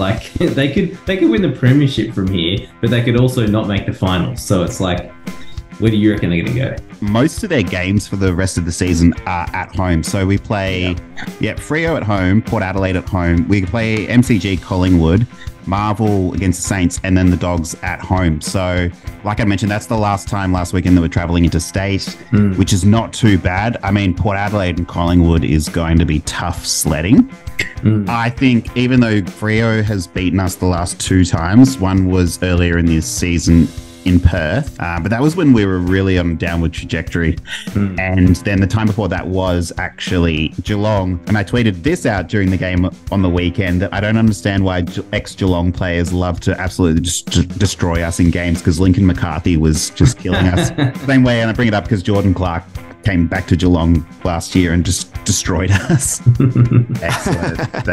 Like they could they could win the premiership from here, but they could also not make the finals. So it's like, where do you reckon they're going to go? Most of their games for the rest of the season are at home. So we play, yeah, Freo at home, Port Adelaide at home. We play MCG Collingwood, Marvel against the Saints, and then the Dogs at home. So, like I mentioned, that's the last time last weekend that we're traveling interstate, Hmm. which is not too bad. I mean, Port Adelaide and Collingwood is going to be tough sledding. I think even though Freo has beaten us the last two times, one was earlier in this season in Perth, uh, but that was when we were really on a downward trajectory. And then the time before that was actually Geelong. And I tweeted this out during the game on the weekend that I don't understand why ex Geelong players love to absolutely just destroy us in games because Lincoln McCarthy was just killing us. Same way, and I bring it up because Jordan Clark came back to Geelong last year and just destroyed us. Excellent.